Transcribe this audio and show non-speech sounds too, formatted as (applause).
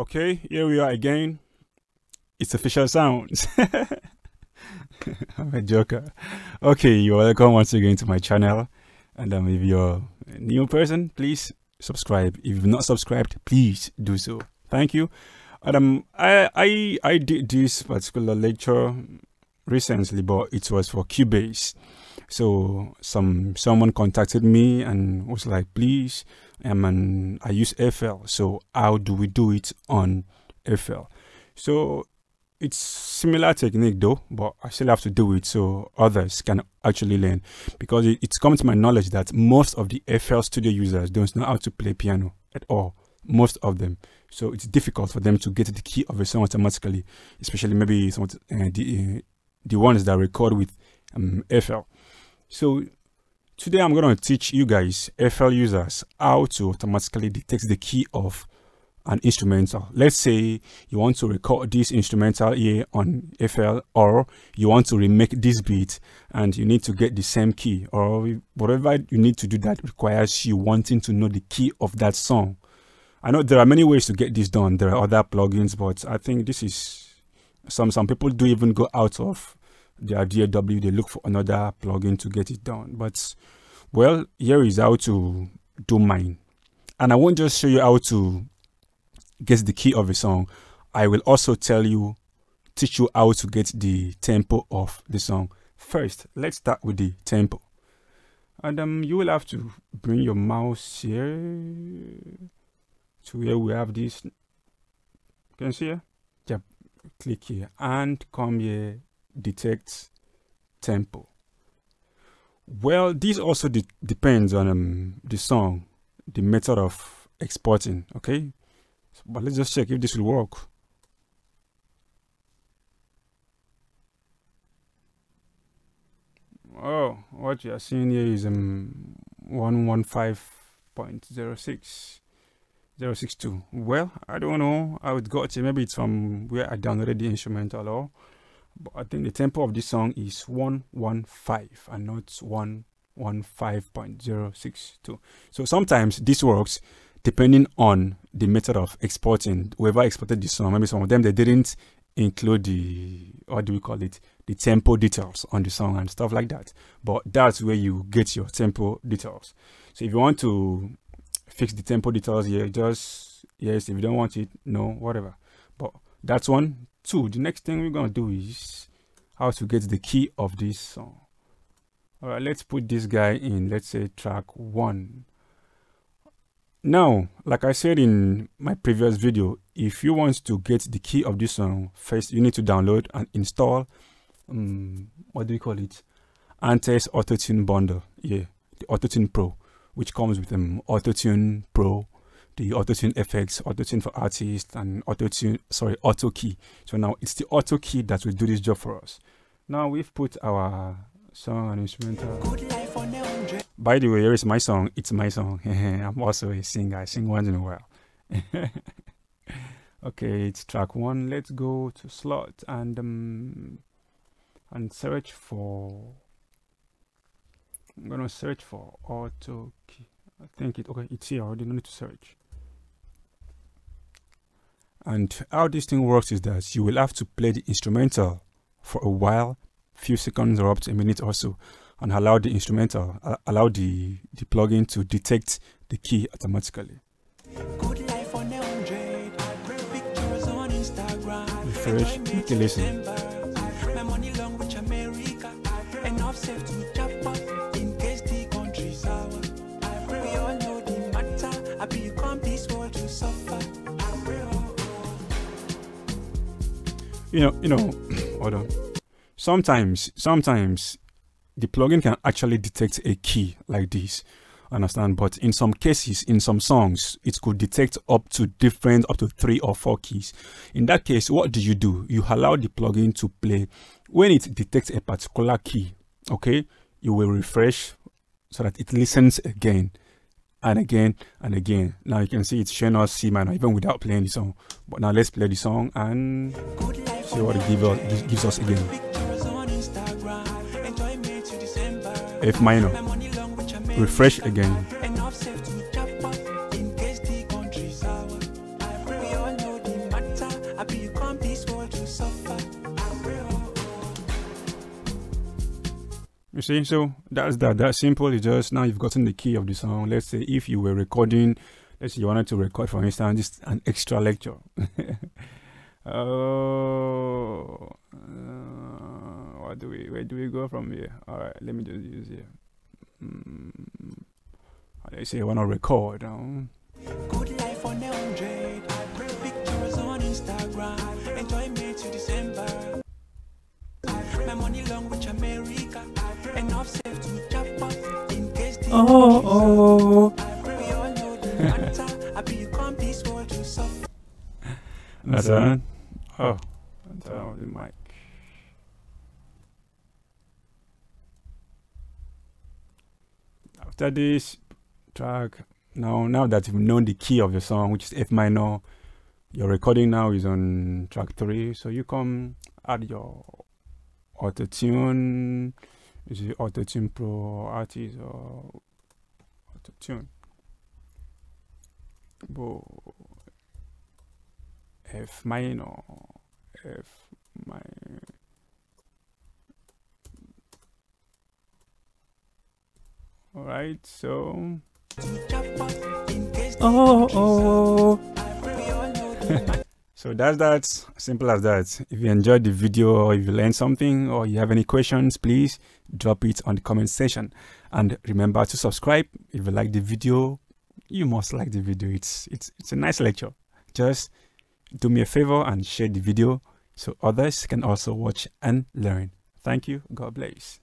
Okay, here we are again. It's Hofishal Sounds. (laughs) I'm a joker. Okay, you're welcome once again to my channel. And um, if you're a new person, please subscribe. If you've not subscribed, please do so. Thank you. And um, I I I did this particular lecture recently, but it was for Cubase. So some someone contacted me and was like, please, um, and I use FL. So how do we do it on FL? So it's similar technique though, but I still have to do it so others can actually learn because it, it's come to my knowledge that most of the FL Studio users don't know how to play piano at all. Most of them. So it's difficult for them to get the key of a song automatically, especially maybe some the, uh, the, uh, the ones that record with um, FL. So today I'm going to teach you guys FL users how to automatically detect the key of an instrumental. Let's say you want to record this instrumental here on FL or you want to remake this beat and you need to get the same key or whatever you need to do that requires you wanting to know the key of that song. I know there are many ways to get this done. There are other plugins, but I think this is some some people do even go out of their DAW, they look for another plugin to get it done. But well, here is how to do mine. And I won't just show you how to get the key of a song. I will also tell you, teach you how to get the tempo of the song. First, let's start with the tempo. And um, you will have to bring your mouse here to where we have this. Can you see here? Yeah, click here and come here detect tempo. Well, this also de depends on um, the song, the method of exporting, okay? But let's just check if this will work. Oh, what you are seeing here is um 115.06 062. Well, I don't know how it got here. Maybe it's from where I downloaded the instrumental or but I think the tempo of this song is 115 and not 115.062. So sometimes this works depending on the method of exporting. Whoever exported this song, maybe some of them they didn't include the what do we call it the tempo details on the song and stuff like that but that's where you get your tempo details so if you want to fix the tempo details here just yes if you don't want it no whatever that's one. Two the next thing we're gonna do is how to get the key of this song. All right let's put this guy in let's say track one. Now like i said in my previous video if you want to get the key of this song first you need to download and install um, what do you call it? Antares Autotune bundle. Yeah the Autotune Pro which comes with um Autotune Pro the AutoTune effects, AutoTune for artists, and AutoTune, sorry, Auto Key. So now it's the Auto Key that will do this job for us. Now we've put our song and instrumental. By the way, here is my song. It's my song. (laughs) I'm also a singer. I sing once in a while. (laughs) okay, it's track one. Let's go to slot and um, and search for. I'm gonna search for auto key. I think it okay. It's here. I already need to search. And how this thing works is that you will have to play the instrumental for a while, few seconds or up to a minute or so, and allow the instrumental, uh, allow the, the plugin to detect the key automatically. Refresh, make a listen. You know, you know, hold on. Sometimes, sometimes the plugin can actually detect a key like this. Understand? But in some cases, in some songs, it could detect up to different, up to three or four keys. In that case, what do you do? You allow the plugin to play. When it detects a particular key, okay, you will refresh so that it listens again and again and again. Now you can see it's showing us C minor even without playing the song. But now let's play the song and See what it give us, gives us again. F minor. Refresh again. You see, so that's that. That's simple. It's just now you've gotten the key of the song. Let's say if you were recording, let's say you wanted to record, for instance, just an extra lecture. (laughs) oh, uh, what do we? Where do we go from here? All right, let me just use here. Mm, let's say I want to record. Good life on pictures on Instagram. Enjoy me to December. My money long with America. Enough safe to chop up in case Oh, oh. That's on. Oh. oh, that's on the mic. After this track, now now that you've known the key of the song, which is F minor, your recording now is on track three. So you come add your auto tune. Is it auto tune pro artist or auto tune? F minor, F my All right, so. Oh, (laughs) oh. so that's that. Simple as that. If you enjoyed the video or if you learned something or you have any questions, please drop it on the comment section. And remember to subscribe. If you like the video, you must like the video. It's it's it's a nice lecture. Just do me a favor and share the video so others can also watch and learn. Thank you. God bless.